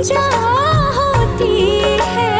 होती है।